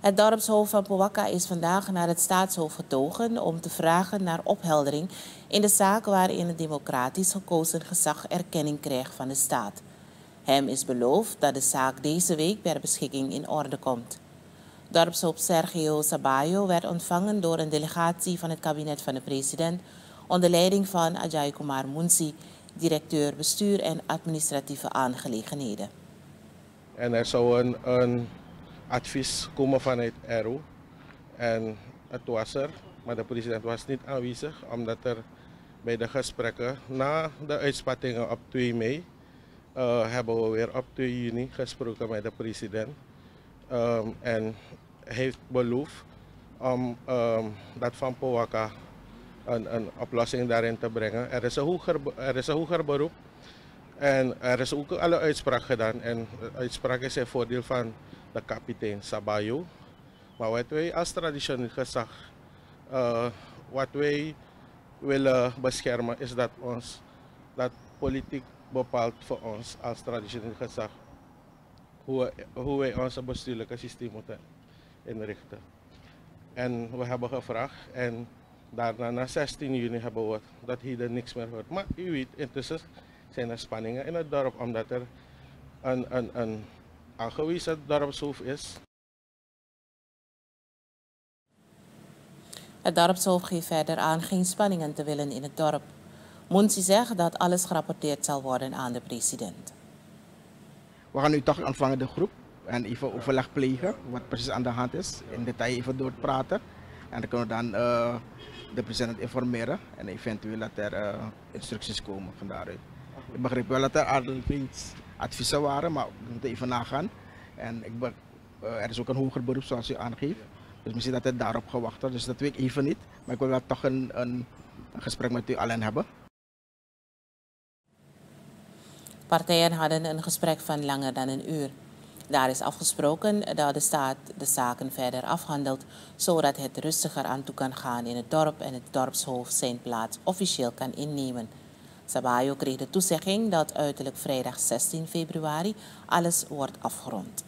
Het dorpshoofd van Powaka is vandaag naar het staatshoofd getogen om te vragen naar opheldering in de zaak waarin het democratisch gekozen gezag erkenning krijgt van de staat. Hem is beloofd dat de zaak deze week per beschikking in orde komt. Dorpshoofd Sergio Sabayo werd ontvangen door een delegatie van het kabinet van de president onder leiding van Ajay Kumar Munsi, directeur bestuur en administratieve aangelegenheden. En er zou een, een advies komen vanuit ERO. En het was er, maar de president was niet aanwezig, omdat er bij de gesprekken na de uitspattingen op 2 mei uh, hebben we weer op 2 juni gesproken met de president. Um, en heeft beloofd om um, dat van Powaka een, een, oplossing daarin te brengen. Er is een hoger, er is een hoger beroep en er is ook alle uitspraak gedaan. En de uitspraak is in voordeel van kapitein Sabayo. Maar wat wij als traditioneel gezag, uh, wat wij willen beschermen, is dat ons, dat politiek bepaalt voor ons als traditioneel gezag hoe, hoe wij onze bestuurlijke systeem moeten inrichten. En we hebben gevraagd en daarna na 16 juni hebben we dat hier er niks meer hoort. Maar u weet, intussen zijn er spanningen in het dorp omdat er een, een, een aangewezen dorpshoofd is. Het dorpshoofd geeft verder aan geen spanningen te willen in het dorp. Munsi zegt dat alles gerapporteerd zal worden aan de president. We gaan nu toch ontvangen de groep en even overleg plegen wat precies aan de hand is. In detail even doorpraten. En dan kunnen we dan uh, de president informeren en eventueel dat er uh, instructies komen van daaruit. Ik begreep wel dat er iets adviezen waren, maar we moeten even nagaan. En ik be, uh, er is ook een hoger beroep zoals u aangeeft. Dus misschien dat het daarop gewacht wordt. Dus dat weet ik even niet. Maar ik wil wel toch een, een, een gesprek met u allen hebben. Partijen hadden een gesprek van langer dan een uur. Daar is afgesproken dat de staat de zaken verder afhandelt, zodat het rustiger aan toe kan gaan in het dorp en het dorpshoofd zijn plaats officieel kan innemen. Sabayo kreeg de toezegging dat uiterlijk vrijdag 16 februari alles wordt afgerond.